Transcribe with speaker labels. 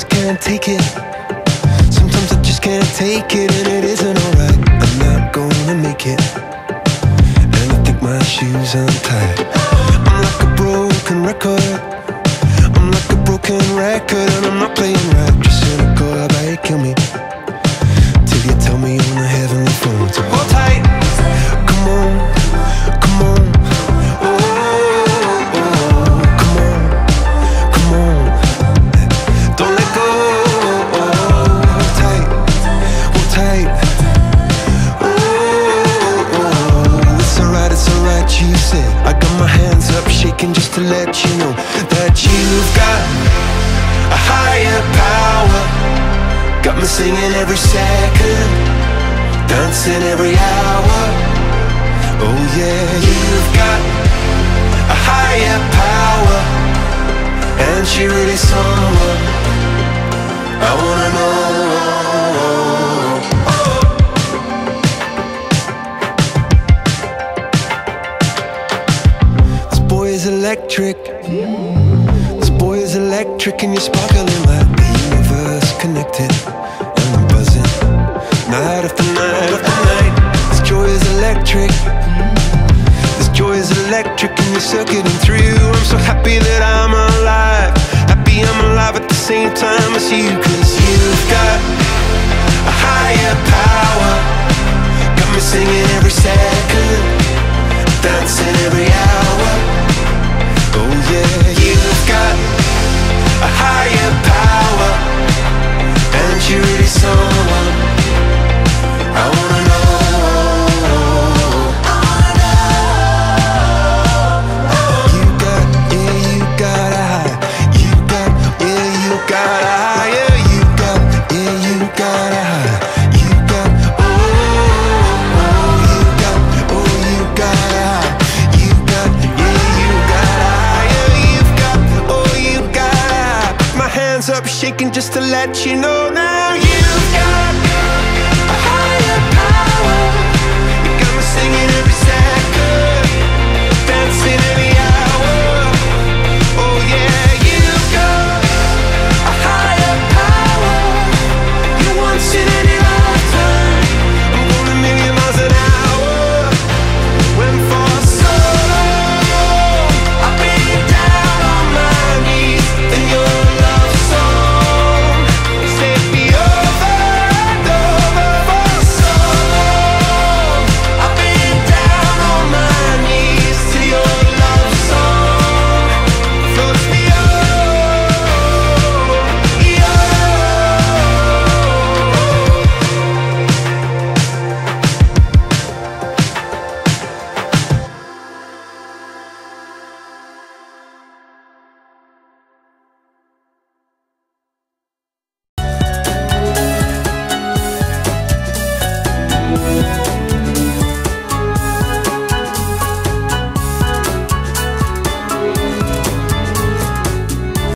Speaker 1: just can't take it. Sometimes I just can't take it, and it isn't alright. I'm not gonna make it. And I think my shoes untied. I'm like a broken record. I'm like a broken record, and I'm not playing right. Just cynical, about you kill me? Shaking just to let you know that you've got a higher power. Got me singing every second, dancing every hour. Oh yeah, you've got a higher power, and she really someone I wanna know. Electric. This boy is electric, and you're sparkling like the universe connected. And I'm buzzing night after night after night. This joy is electric. This joy is electric, and you're circuiting through. I'm so happy that I'm alive. Happy I'm alive at the same time as you, cause you've got a higher power. Got me singing every second, dancing every hour. Hands up, shaking just to let you know now. You've got